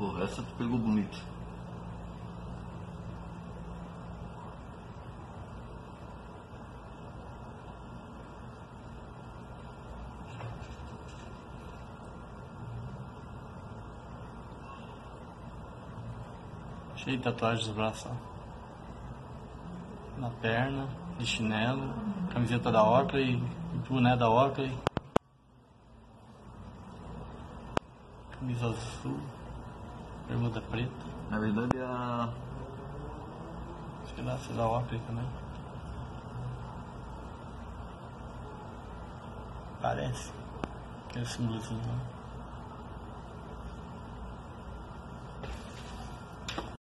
Essa tu pegou bonito. Cheio de tatuagem dos braços. Na perna, de chinelo, camiseta da Oakley, boné da Oakley. Camisa azul, bermuda preta. Na verdade é a. Sei lá, se é da Oakley também. Parece. Aquele símbolozinho lá.